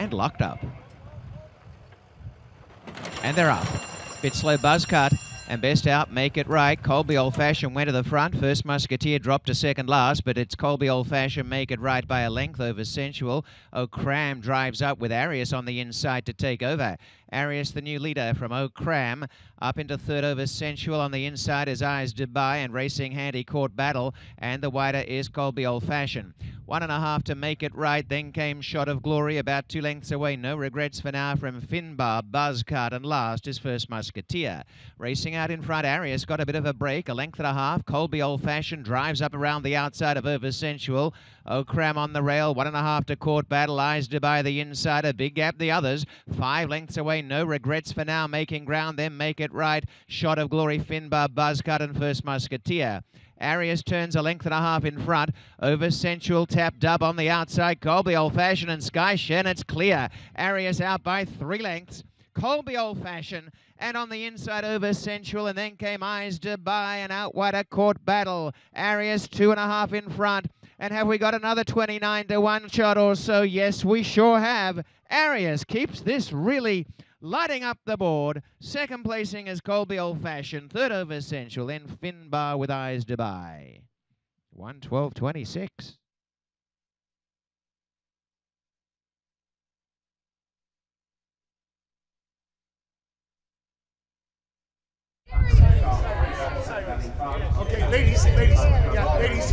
and locked up. And they're up. Bit slow buzz cut. And best out, make it right. Colby Old Fashioned went to the front. First Musketeer dropped to second last, but it's Colby Old Fashioned make it right by a length over Sensual. O'Cram drives up with Arius on the inside to take over. Arius, the new leader from O'Cram, up into third over Sensual. On the inside is Eyes Dubai and Racing Handy Court Battle, and the wider is Colby Old Fashioned. One and a half to make it right. Then came Shot of Glory about two lengths away. No regrets for now from Finbar, Buzzcut, and last is First Musketeer. Racing out in front, Arius got a bit of a break, a length and a half. Colby Old Fashioned drives up around the outside of Over Sensual. On the rail, one and a half to Court Battle. Eyes Dubai the inside, a big gap the others. Five lengths away, no regrets for now. Making ground, then make it right. Shot of Glory, Finbar, Buzzcut, and First Musketeer. Arius turns a length and a half in front. Over Sensual Tap Dub on the outside. Colby Old Fashioned and Sky Shen. It's clear. Arias out by three lengths. Colby Old Fashioned, and on the inside over Sensual, and then came Eyes Dubai and out wide a court battle. Arias two and a half in front. And have we got another 29 to one shot or so? Yes, we sure have. Arias keeps this really lighting up the board. Second placing is Colby Old Fashioned. Third over Sensual. Then Finbar with Eyes Dubai. 112.26. Okay, ladies, ladies, yeah, ladies,